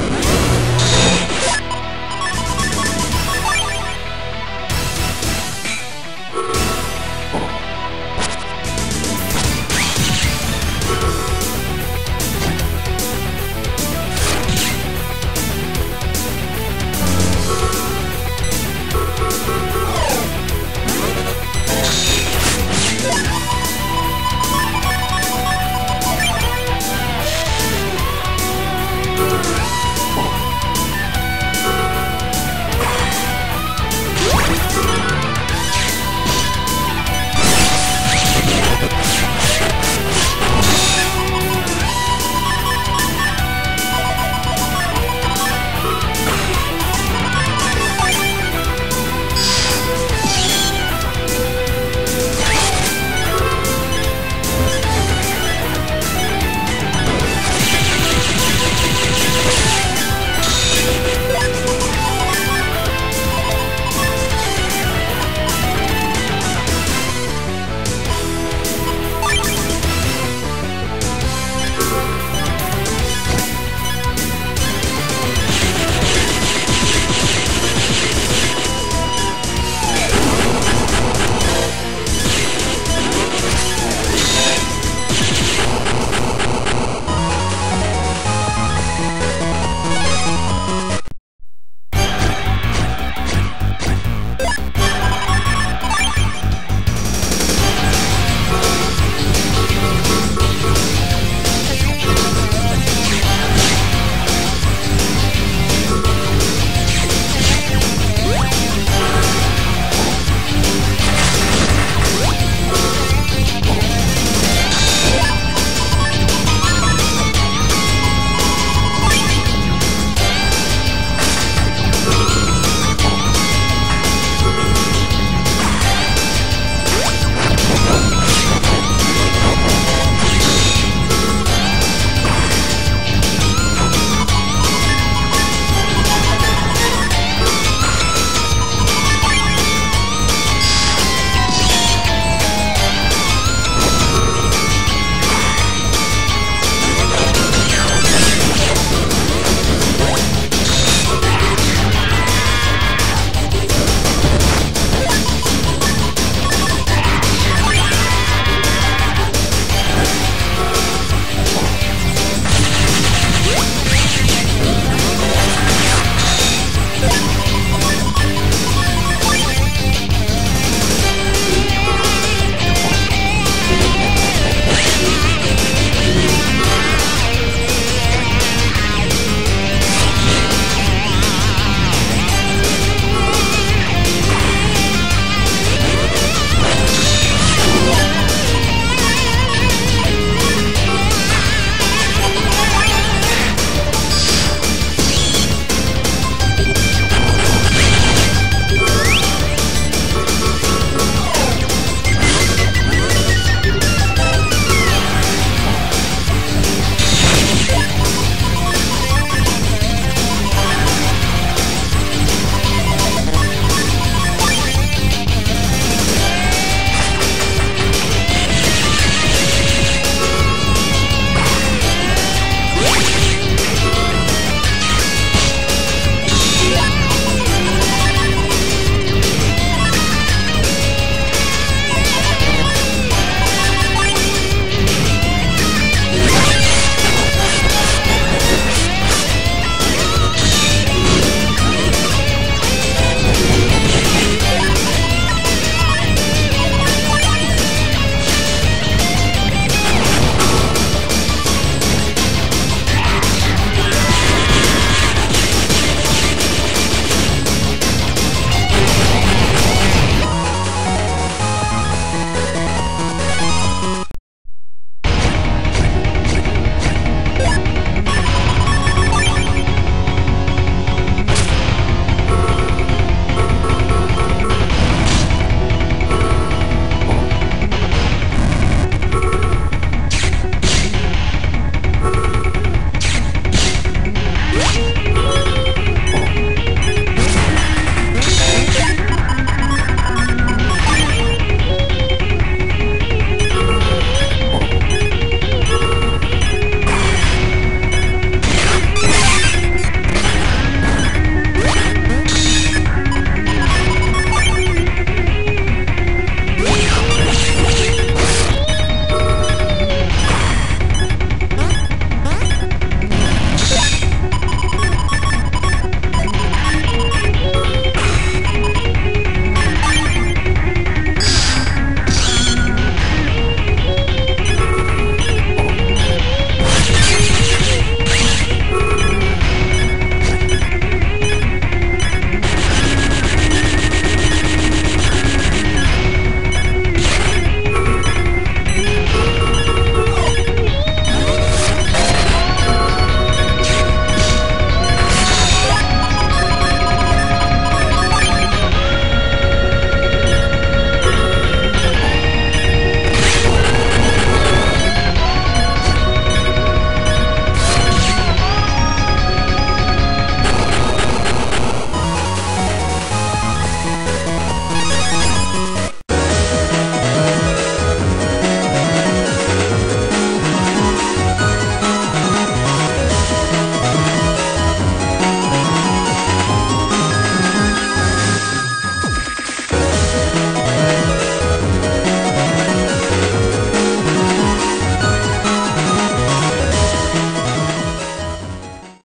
Yeah.